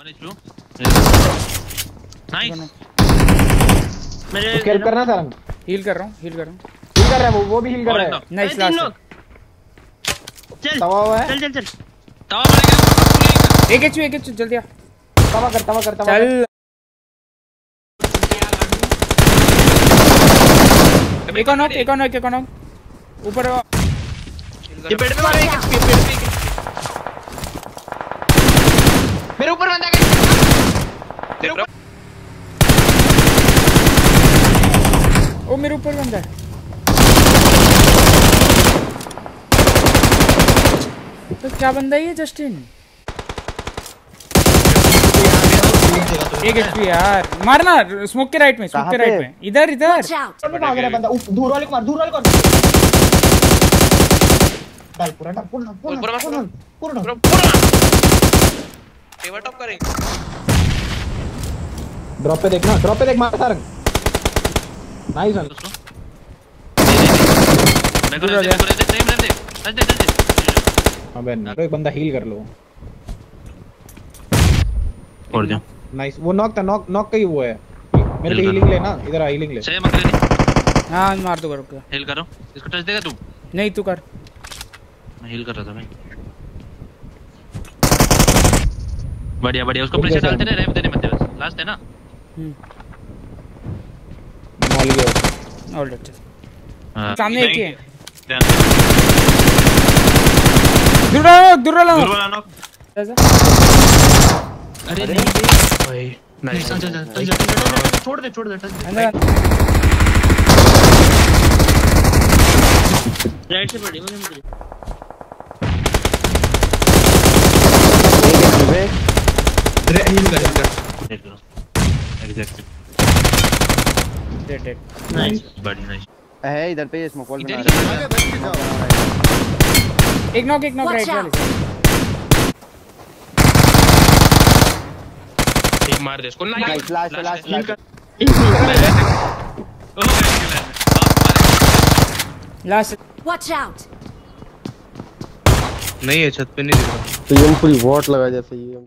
Nice मेरे help करना Sarang heal कर रहा हूँ हील कर रहा हूँ हील कर रहा है वो वो भी हील कर रहा है नाइस लास्ट चल तवा हुआ है चल चल चल तवा मारेगा एक एचपी एक एचपी जल्दी आ तवा कर तवा कर तवा चल एक और नॉक एक और नॉक एक और नॉक ऊपर ये पेड़ पे मारा एक पेड़ पे मेरे ऊपर बंदा ऊपर ओ मेरे ऊपर बंदा है। तो क्या बंदा है ये जस्टिन? एक एचपी यार। मारना स्मोक के राइट में स्मोक के राइट में। इधर इधर। भाग रहा है बंदा। उफ, धूर वाले को मार धूर वाले को मार डाल पूरा डाल पूरा पूरा पूरा टेबल टॉप करेंगे। ड्रॉप पे देखना ड्रॉप पे देख मार सारंग नाइस वन दोस्तों मैं को दे जा। दे दे दे दे दे दे दे अबे तो एक बंदा हील कर लो। और जा नाइस वो नॉक था नॉक नॉक का ही वो है। मेरे कर। हीलिंग लेना इधर आ हीलिंग ले। सही मत ले हाँ मार दो करो हिल करो। इसको टच देगा तू? नहीं तू कर। मैं हिल कर रहा था भाई। बढ़िया बढ़िया। उसको प्रेशर डालते रहे रैप देने मत दे बस लास्ट है ना? मॉली गया। ऑल राइट हाँ। सामने एक ही है। दूर रहो दूर। ऐसा अरे नहीं भाई नाइस चल चल चल चल छोड़ दे छोड़ दे टच दे। राइट से पड़ी मुझे मुझे रे हील कर हील कर डेड डेड नाइस नाइस है इधर पे स्मोक वॉल इधर बना ही रहा है। एक नॉक एक नॉक राइट वाले एक मार दे इसको। Last, last, हील कर लास्ट Watch out! नहीं है छत पे नहीं दिख। रहा तो ये पूरी वॉट लगा जैसे ये।